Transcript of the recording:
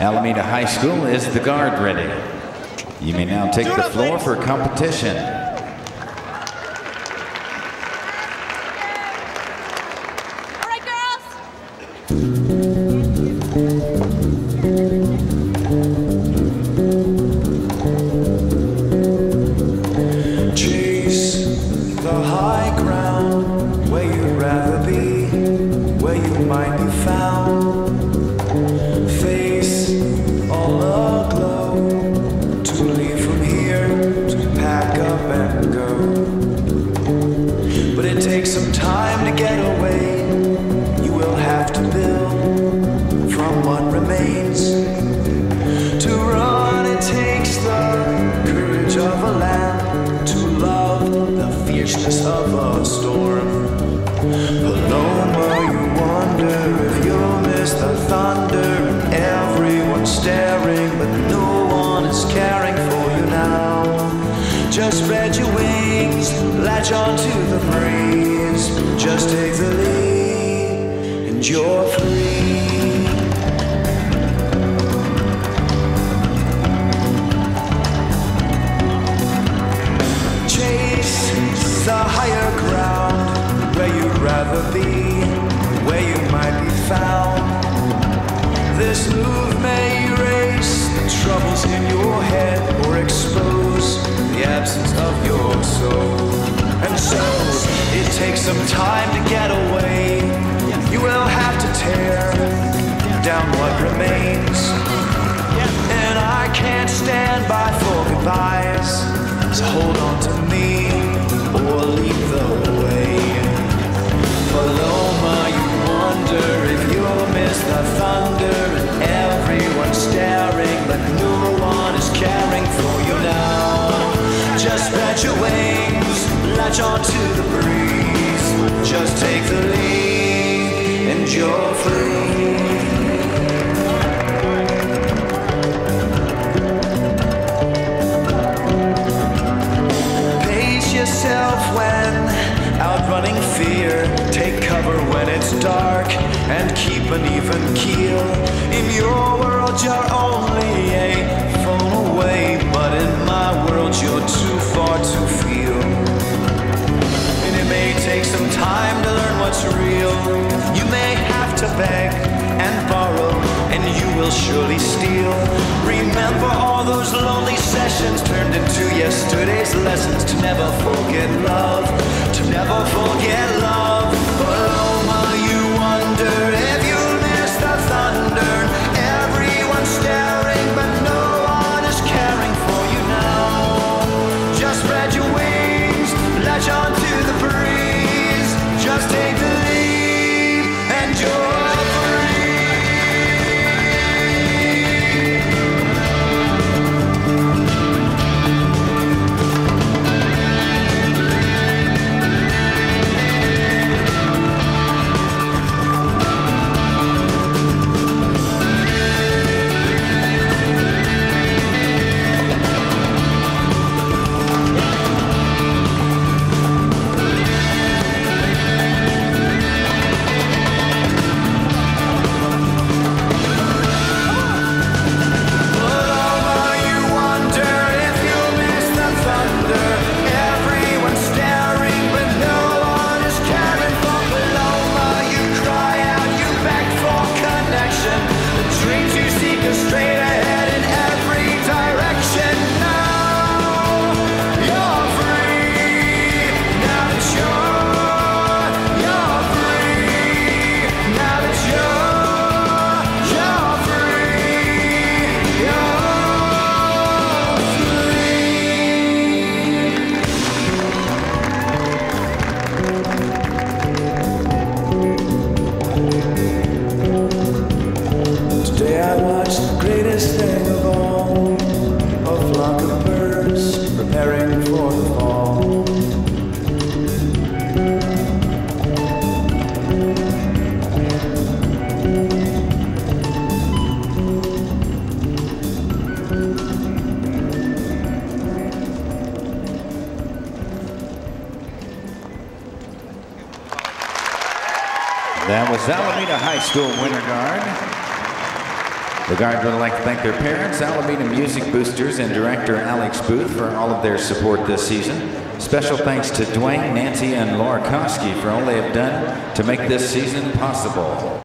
Alameda High School is the guard ready. You may now take the floor for competition. All right, girls. Some time to get away. You will have to build from what remains. To run, it takes the courage of a lamb. To love, the fierceness of a storm. Alone, while you wonder if you'll miss the thunder. Everyone's staring, but no one is caring for you now. Just spread your wings, latch onto the breeze. Just take the lead, and you're free. It takes some time to get away. You will have to tear down what remains. And I can't stand by for goodbyes. So hold on to me or lead the way. Paloma, you wonder if you'll miss the thunder and everyone's staring, but no one is caring for you now. Just spread your wings, latch onto the breeze. Just take the lead and you're free. Pace yourself when outrunning fear. Take cover when it's dark and keep an even keel. In your world, you're only a beg and borrow, and you will surely steal. Remember all those lonely sessions turned into yesterday's lessons to never forget love, to never forget love. Today I watched the greatest thing of all A flock of birds preparing for the fall That was Alameda High School winter guard. The Guard would like to thank their parents, Alameda Music Boosters, and director Alex Booth for all of their support this season. Special thanks to Dwayne, Nancy, and Laura Koski for all they have done to make this season possible.